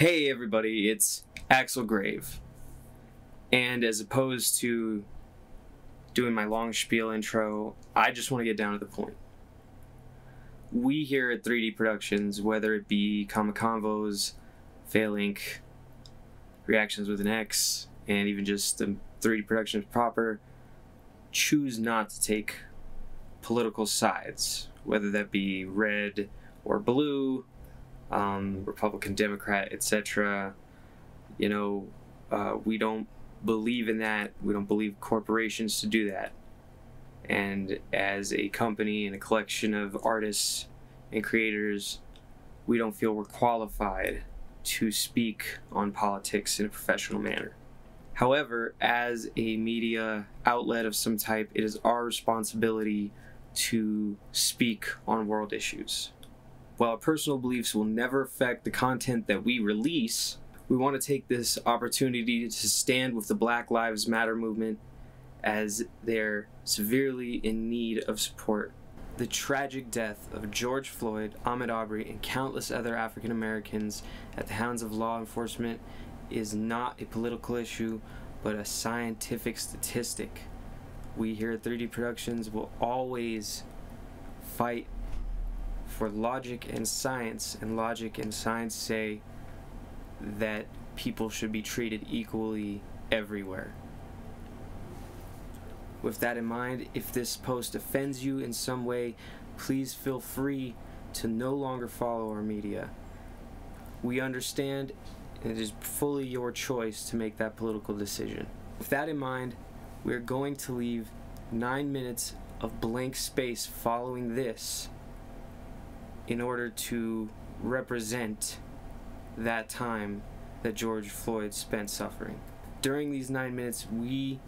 Hey everybody, it's Axel Grave. And as opposed to doing my long spiel intro, I just want to get down to the point. We here at 3D Productions, whether it be Comic Convos, Failink, Reactions with an X, and even just the 3D Productions proper, choose not to take political sides, whether that be red or blue, um, Republican, Democrat, etc. You know, uh, we don't believe in that. We don't believe corporations to do that. And as a company and a collection of artists and creators, we don't feel we're qualified to speak on politics in a professional manner. However, as a media outlet of some type, it is our responsibility to speak on world issues. While our personal beliefs will never affect the content that we release, we want to take this opportunity to stand with the Black Lives Matter movement as they're severely in need of support. The tragic death of George Floyd, Ahmaud Arbery, and countless other African Americans at the hands of law enforcement is not a political issue, but a scientific statistic. We here at 3D Productions will always fight for logic and science, and logic and science say that people should be treated equally everywhere. With that in mind, if this post offends you in some way, please feel free to no longer follow our media. We understand it is fully your choice to make that political decision. With that in mind, we are going to leave nine minutes of blank space following this in order to represent that time that George Floyd spent suffering. During these nine minutes, we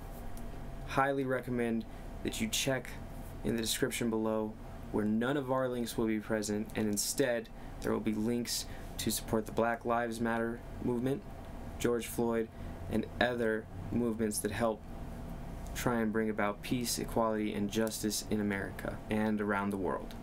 highly recommend that you check in the description below where none of our links will be present and instead there will be links to support the Black Lives Matter movement, George Floyd, and other movements that help try and bring about peace, equality, and justice in America and around the world.